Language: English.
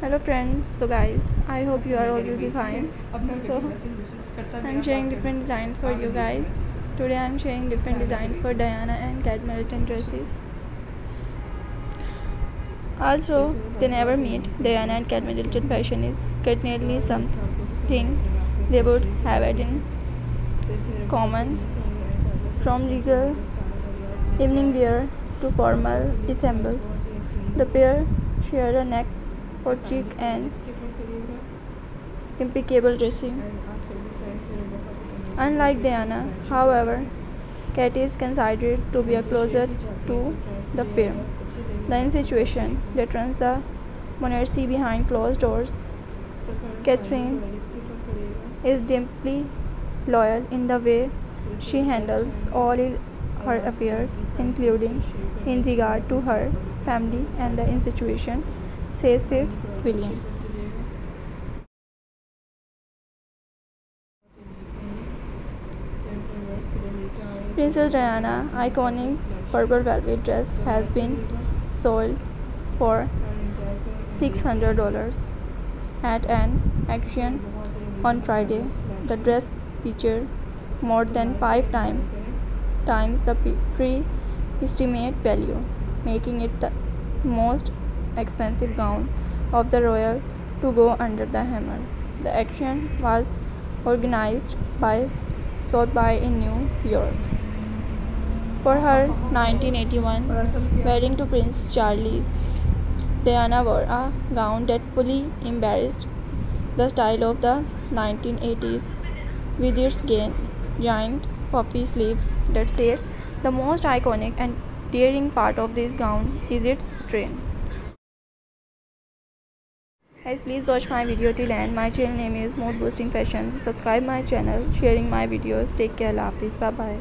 hello friends. So guys i hope you are all will be fine. So i'm sharing different designs for you guys. Today i'm sharing different designs for diana and kate middleton dresses. Also they never meet. Diana and kate middleton fashion is certainly something they would have it in common. From regal evening wear to formal ensembles the pair share a neck for cheek and impeccable dressing. Unlike Diana, however, Katie is considered to be a closer to the Firm. The institution that runs the monarchy behind closed doors. Catherine is deeply loyal in the way she handles all her affairs, including in regard to her family and the institution says Fitzwilliam. Princess Diana iconic purple velvet dress has been sold for $600 at an auction on Friday. The dress featured more than five time, times the pre-estimate value, making it the most expensive gown of the royal to go under the hammer. The action was organized by Sotheby's in New York. For her 1981 wedding to Prince Charles, Diana wore a gown that fully embraced the style of the 1980s with its giant puffy sleeves that said the most iconic and daring part of this gown is its train guys please watch my video till end. My channel name is mood boosting fashion. Subscribe my channel. Sharing my videos. Take care. Love this bye bye